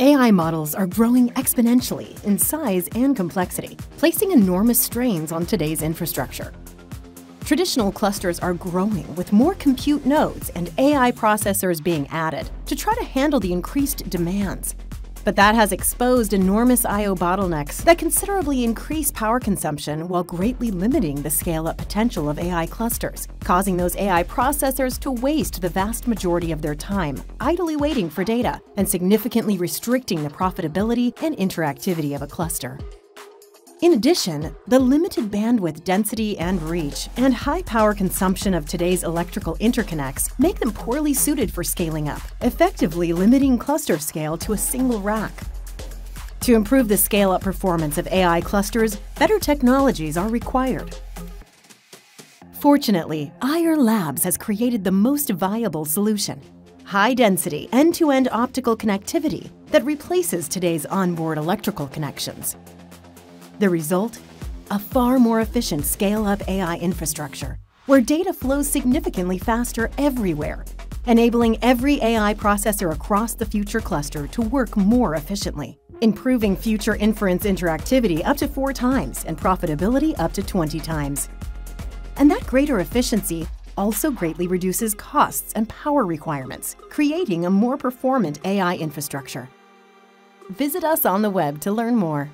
AI models are growing exponentially in size and complexity, placing enormous strains on today's infrastructure. Traditional clusters are growing with more compute nodes and AI processors being added to try to handle the increased demands. But that has exposed enormous I.O. bottlenecks that considerably increase power consumption while greatly limiting the scale up potential of AI clusters, causing those AI processors to waste the vast majority of their time idly waiting for data and significantly restricting the profitability and interactivity of a cluster. In addition, the limited bandwidth density and reach and high power consumption of today's electrical interconnects make them poorly suited for scaling up, effectively limiting cluster scale to a single rack. To improve the scale-up performance of AI clusters, better technologies are required. Fortunately, Ayar Labs has created the most viable solution high density, end to end optical connectivity that replaces today's onboard electrical connections. The result? A far more efficient scale up AI infrastructure, where data flows significantly faster everywhere, enabling every AI processor across the future cluster to work more efficiently, improving future inference interactivity up to four times and profitability up to 20 times. And that greater efficiency also greatly reduces costs and power requirements, creating a more performant AI infrastructure. Visit us on the web to learn more.